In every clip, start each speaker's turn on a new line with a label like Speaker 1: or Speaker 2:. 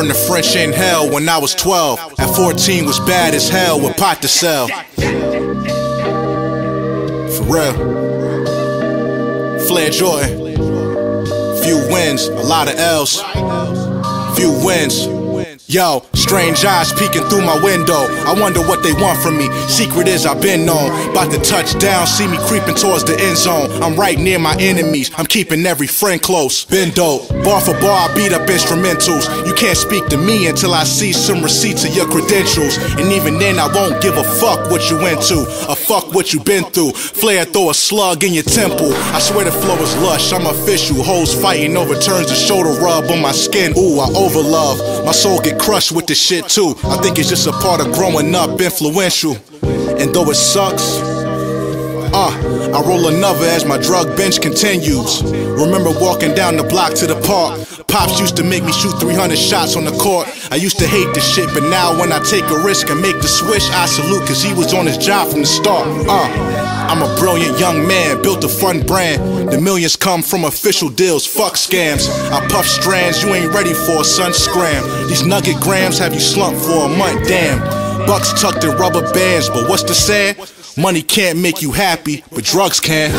Speaker 1: learned the French inhale when I was 12. At 14 was bad as hell with pot to sell. For real. Flair Jordan. Few wins, a lot of L's. Few wins. Yo, strange eyes peeking through my window. I wonder what they want from me. Secret is I've been known. About to touch down, see me creeping towards the end zone. I'm right near my enemies. I'm keeping every friend close. Been dope. Bar for bar, I beat up instrumentals. You can't speak to me until I see some receipts of your credentials. And even then, I won't give a fuck what you went to. A fuck what you been through. Flair throw a slug in your temple. I swear the flow is lush. I'm official. Hoes fighting over turns the shoulder rub on my skin. Ooh, I overlove. My soul get crushed with this shit too. I think it's just a part of growing up influential. And though it sucks, uh, I roll another as my drug bench continues. Remember walking down the block to the park. Pops used to make me shoot 300 shots on the court. I used to hate this shit, but now when I take a risk and make the switch, I salute cause he was on his job from the start. Uh, I'm a brilliant young man, built a fun brand. The millions come from official deals, fuck scams. I puff strands you ain't ready for, a son, scram. These nugget grams have you slumped for a month, damn. Bucks tucked in rubber bands, but what's the saying? Money can't make you happy, but drugs can.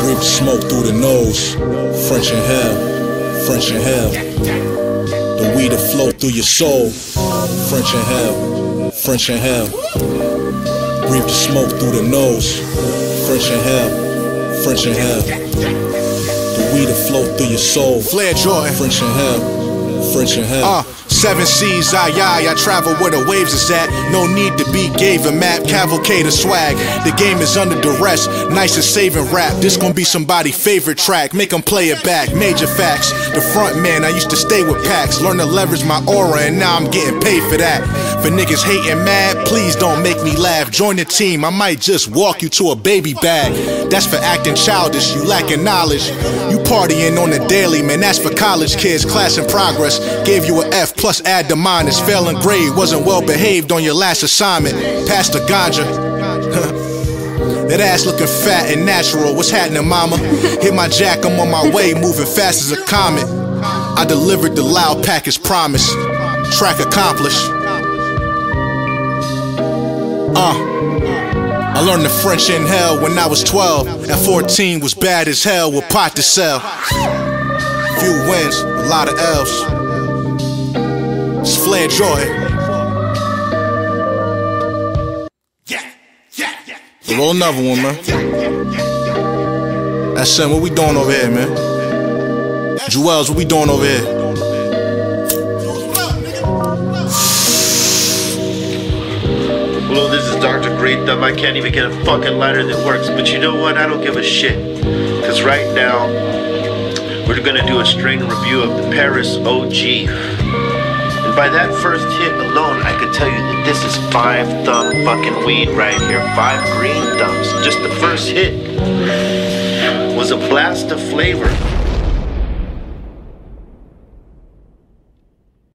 Speaker 1: Breathe smoke through the nose, French inhale. French inhale. The weed to flow through your soul. French inhale. French inhale. Breathe the smoke through the nose. French inhale. French inhale. The weed to flow through your soul. Flair Jordan. French inhale. French inhale. Uh. Seven seas, I I, I travel where the waves is at. No need to be gave a map, cavalcade a swag. The game is under duress, nice and saving rap. This gon' be somebody favorite track, make them play it back. Major facts, the front man, I used to stay with packs. Learn to leverage my aura, and now I'm getting paid for that. For niggas hating mad, please don't make me laugh. Join the team, I might just walk you to a baby bag. That's for acting childish, you lacking knowledge. You partying on the daily, man, that's for college kids. Class in progress, gave you an F plus plus add the minus. Failing grade, wasn't well behaved on your last assignment. Passed the ganja. that ass looking fat and natural. What's happening, mama? Hit my jack, I'm on my way, moving fast as a comet. I delivered the loud package promise. Track accomplished. Uh. I learned the French inhale when I was 12. At 14 was bad as hell with pot to sell. Few wins, a lot of L's. It's Flair Jordan. Yeah, yeah, yeah. Roll another one, man. That's son, what we doing over here, man? Jewels, what we doing over here?
Speaker 2: Hello, this is Dr. Greenthumb. I can't even get a fucking lighter that works. But you know what? I don't give a shit. Because right now, we're gonna do a strain review of the Paris OG. By that first hit alone, I could tell you that this is five thumb fucking weed right here. Five green thumbs. Just the first hit was a blast of flavor.